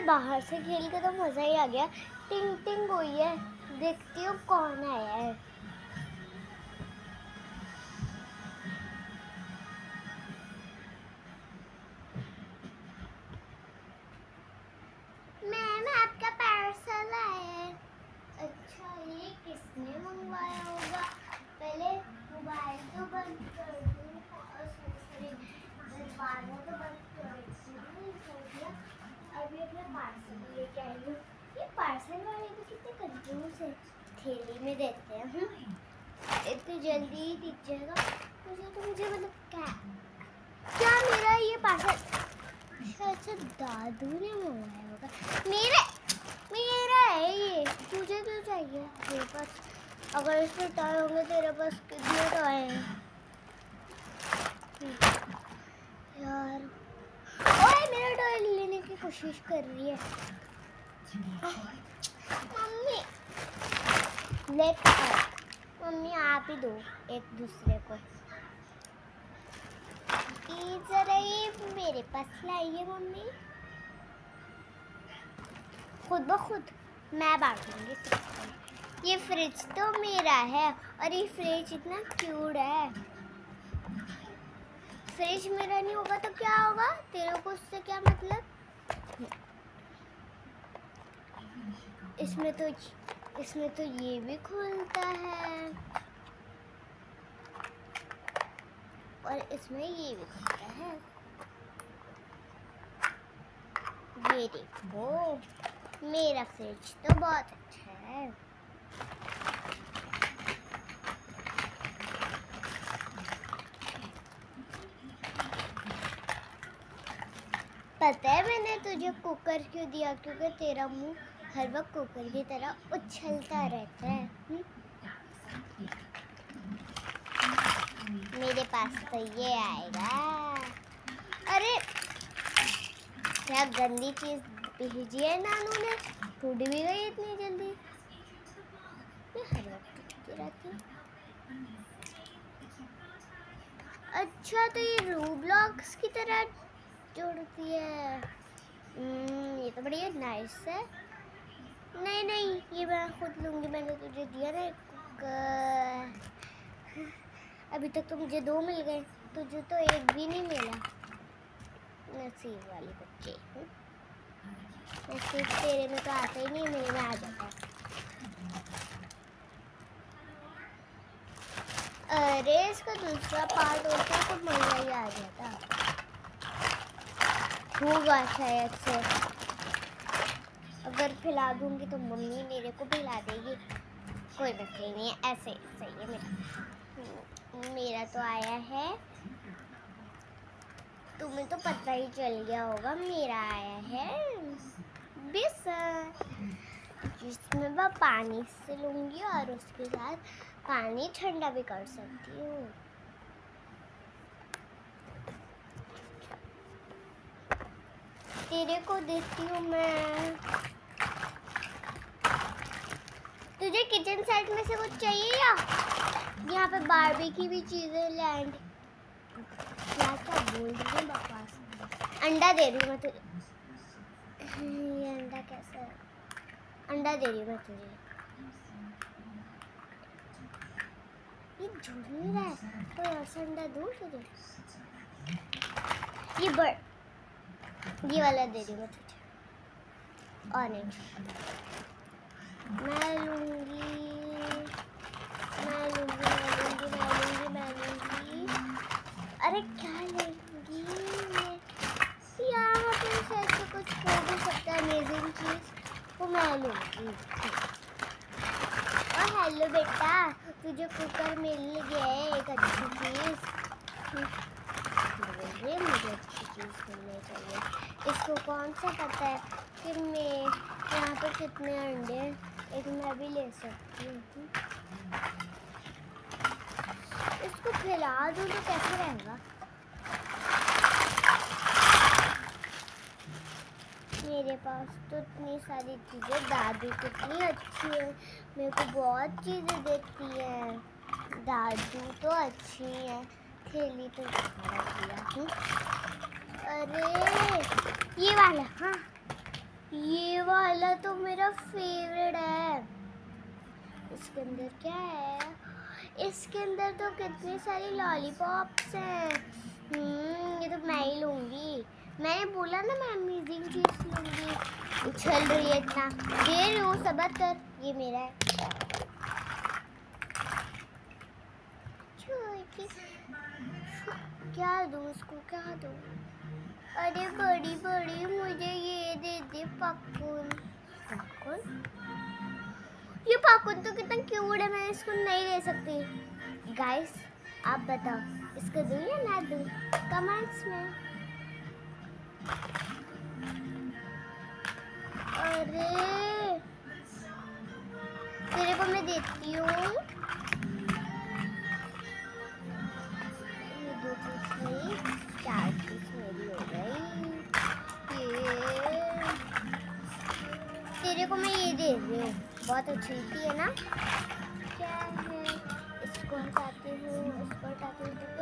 यार बाहर से खेल के तो मज़ा ही आ गया। टिंग टिंग हुई है। देखती हूँ कौन आया है। है थैली में देते हैं हम्म। इतनी जल्दी ही दिख जाएगा मुझे तो मुझे मतलब क्या क्या मेरा ये पार्सल शायद से दादू ने मंगवाया होगा। मेरे मेरा है ये। तुझे तो चाहिए मेरे पास। अगर इसमें टॉय होंगे तेरे पास कितने टॉय हैं? यार। ओए मेरा टॉय लेने की कोशिश कर रही है। मम्मी। मम्मी, आप ही दो, एक दूसरे को। जरा ये मेरे पास लाइए मम्मी। खुद ब खुद, मैं बांटूँगी ये फ्रिज तो मेरा है और ये फ्रिज इतना क्यूट है। फ्रिज मेरा नहीं होगा तो क्या होगा? तेरे को उससे क्या मतलब? इसमें तो इसमें तो ये भी खुलता है। और इसमें ये भी खुलता है। ये देखो, मेरा फ्रिज तो बहुत अच्छा है। पता है मैंने तुझे कुकर क्यों दिया? क्योंकि तेरा मुँह हर वक्त कुकर की तरह उछलता रहता है हम्म? मेरे पास तो ये आएगा। अरे क्या गंदी चीज़ भेजी है नानू ने? टूट भी गई इतनी जल्दी। हर वक्त रहती है। अच्छा तो ये रूब्लॉक्स की तरह जुड़ती है। हम्म, ये तो बढ़िया नाइस है। नहीं नहीं, ये मैं खुद लूँगी, मैंने तुझे दिया ना एक अभी तक तो मुझे दो मिल गए, तुझे तो एक भी नहीं मिला। नसीब वाली बच्चे। नसीब तेरे में तो आता ही नहीं, मेरे में आ जाता अरे, इसका दूसरा पार्ट होता तो मज़ा ही आ जाता होगा शायद से अगर खिला दूँगी तो मम्मी मेरे को खिला देगी। कोई मसले नहीं है, ऐसे सही है मेरा। मेरा तो आया है। तुम्हें तो पता ही चल गया होगा, मेरा आया है। बेसन जिसमें मैं पानी से लूँगी और उसके साथ पानी ठंडा भी कर सकती हूँ। तेरे को देती हूँ मैं। तुझे किचन सेट में से कुछ चाहिए या? यहाँ पे बारबी की भी चीज़ें लैंड क्या क्या बोल रही है बकवास? अंडा दे रही मैं तुझे। ये अंडा कैसा है? अंडा दे रही मैं तुझे। ये झूठ नहीं रहा है। कोई और सा अंडा दूँ तुझे? ये बड़ ये वाला दे रही मैं तुझे। और नहीं मैं लूँगी मैं लूँगी मैं लूँगी मैं लूँगी मैं लूँगी अरे क्या लूँगी मैं यहाँ पे शायद से कुछ हो भी सकता है अमेजिंग चीज़ वो मैं लूँगी और हेलो बेटा तुझे कुकर मिल गया है एक अच्छी चीज़ मुझे अच्छी चीज़ मिलनी चाहिए इसको कौन सा पता है कि मैं यहाँ पर कितने अंडे हैं एक मैं भी ले सकती हूँ इसको खिला दूँ तो कैसे रहेगा मेरे पास तो इतनी सारी चीज़ें दादी कितनी अच्छी है। मेरे को बहुत चीज़ें देती है। दादू तो अच्छी है। थैली तो हूँ। अरे ये वाला हाँ। ये वाला तो मेरा फेवरेट है। इसके अंदर क्या है? इसके अंदर तो कितनी सारी लॉलीपॉप्स हैं। हम्म, ये तो मैं ही लूँगी। मैंने बोला ना मैं अमेजिंग चीज़ लूँगी उछल रही है इतना। रही हूँ, सबर कर। ये मेरा है। क्या दूँ उसको क्या दूँ? अरे बड़ी बड़ी, मुझे ये दे दे पक्कुन पक्कुन ये पक्कुन तो कितना क्यूट है, मैं इसको नहीं ले सकती। गाइस आप बताओ, इसको दूँ या ना दूँ? कमेंट्स में। अरे। तेरे को मैं देती हूँ। तेरे को मैं ये दे रही हूँ। बहुत अच्छी थी है ना? क्या है? इसको हटाती हूँ, इसको हटाती हूँ।